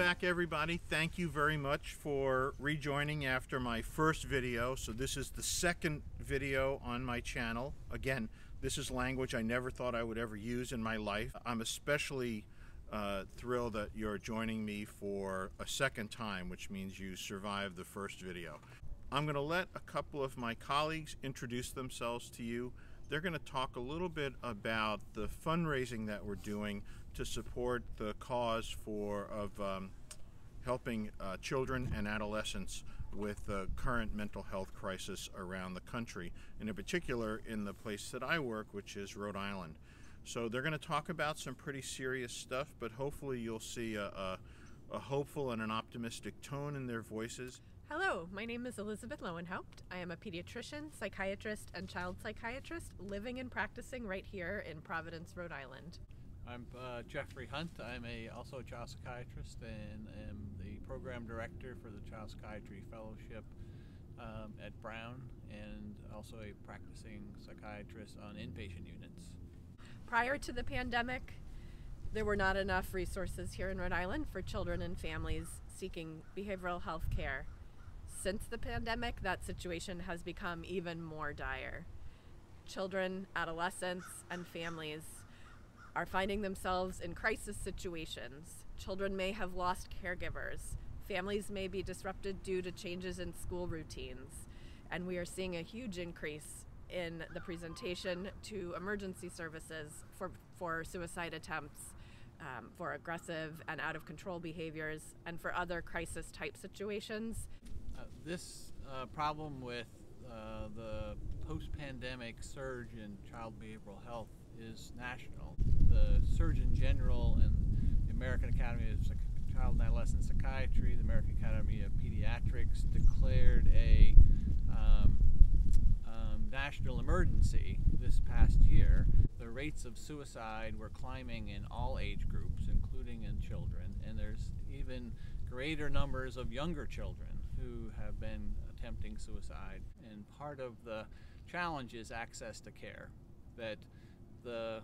back everybody. Thank you very much for rejoining after my first video. So this is the second video on my channel. Again, this is language I never thought I would ever use in my life. I'm especially uh, thrilled that you're joining me for a second time, which means you survived the first video. I'm going to let a couple of my colleagues introduce themselves to you. They're going to talk a little bit about the fundraising that we're doing to support the cause for of um, helping uh, children and adolescents with the current mental health crisis around the country, and in particular in the place that I work, which is Rhode Island. So they're going to talk about some pretty serious stuff, but hopefully you'll see a, a, a hopeful and an optimistic tone in their voices. Hello, my name is Elizabeth Lowenhaupt. I am a pediatrician, psychiatrist, and child psychiatrist living and practicing right here in Providence, Rhode Island. I'm uh, Jeffrey Hunt. I'm a also a child psychiatrist and am the program director for the Child Psychiatry Fellowship um, at Brown and also a practicing psychiatrist on inpatient units. Prior to the pandemic, there were not enough resources here in Rhode Island for children and families seeking behavioral health care. Since the pandemic, that situation has become even more dire. Children, adolescents, and families are finding themselves in crisis situations. Children may have lost caregivers. Families may be disrupted due to changes in school routines. And we are seeing a huge increase in the presentation to emergency services for, for suicide attempts, um, for aggressive and out of control behaviors, and for other crisis type situations. Uh, this uh, problem with uh, the post pandemic surge in child behavioral health is national. The Surgeon General and the American Academy of Child and Adolescent Psychiatry, the American Academy of Pediatrics declared a um, um, national emergency this past year. The rates of suicide were climbing in all age groups, including in children, and there's even greater numbers of younger children who have been attempting suicide. And part of the challenge is access to care. That the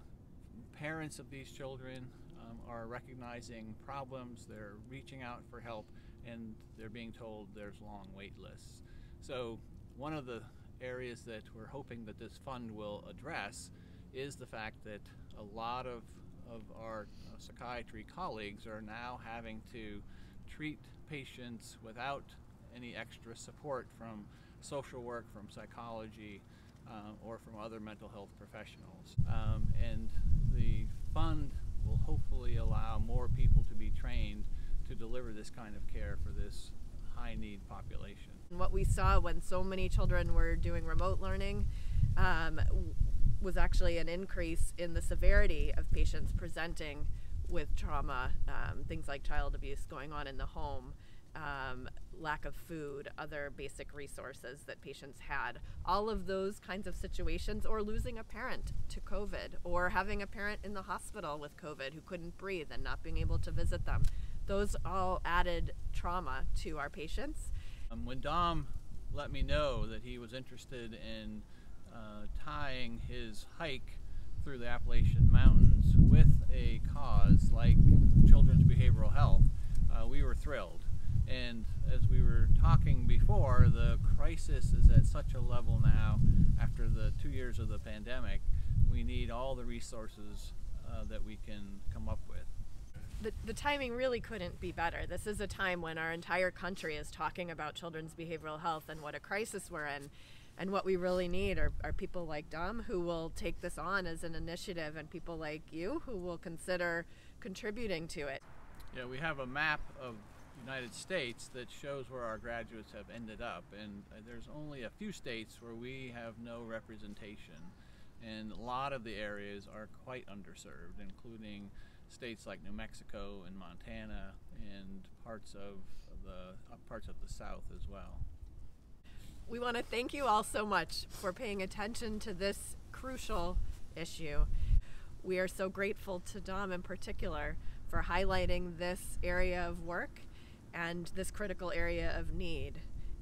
parents of these children um, are recognizing problems, they're reaching out for help, and they're being told there's long wait lists. So, one of the areas that we're hoping that this fund will address is the fact that a lot of, of our uh, psychiatry colleagues are now having to treat patients without any extra support from social work, from psychology, uh, or from other mental health professionals. Um, and the fund will hopefully allow more people to be trained to deliver this kind of care for this high need population. What we saw when so many children were doing remote learning um, was actually an increase in the severity of patients presenting with trauma, um, things like child abuse going on in the home um, lack of food, other basic resources that patients had. All of those kinds of situations, or losing a parent to COVID, or having a parent in the hospital with COVID who couldn't breathe and not being able to visit them. Those all added trauma to our patients. Um, when Dom let me know that he was interested in uh, tying his hike through the Appalachian Mountains with a cause like children's behavioral health, uh, we were thrilled. And as we were talking before, the crisis is at such a level now after the two years of the pandemic. We need all the resources uh, that we can come up with. The, the timing really couldn't be better. This is a time when our entire country is talking about children's behavioral health and what a crisis we're in. And what we really need are, are people like Dom who will take this on as an initiative and people like you who will consider contributing to it. Yeah, we have a map of United States that shows where our graduates have ended up. And uh, there's only a few states where we have no representation. And a lot of the areas are quite underserved, including states like New Mexico and Montana and parts of the uh, parts of the South as well. We want to thank you all so much for paying attention to this crucial issue. We are so grateful to Dom in particular for highlighting this area of work and this critical area of need.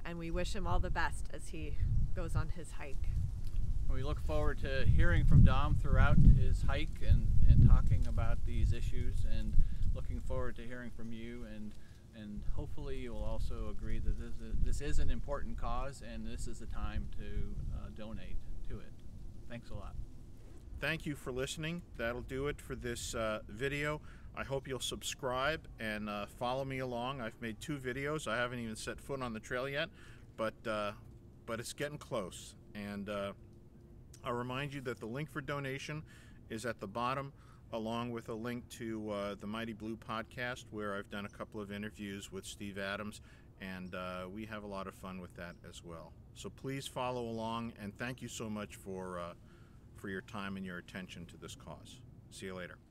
And we wish him all the best as he goes on his hike. We look forward to hearing from Dom throughout his hike and, and talking about these issues and looking forward to hearing from you and and hopefully you'll also agree that this is, this is an important cause and this is the time to uh, donate to it. Thanks a lot. Thank you for listening. That'll do it for this uh, video. I hope you'll subscribe and uh, follow me along. I've made two videos. I haven't even set foot on the trail yet, but uh, but it's getting close. And uh, I'll remind you that the link for donation is at the bottom, along with a link to uh, the Mighty Blue podcast, where I've done a couple of interviews with Steve Adams, and uh, we have a lot of fun with that as well. So please follow along, and thank you so much for uh, for your time and your attention to this cause. See you later.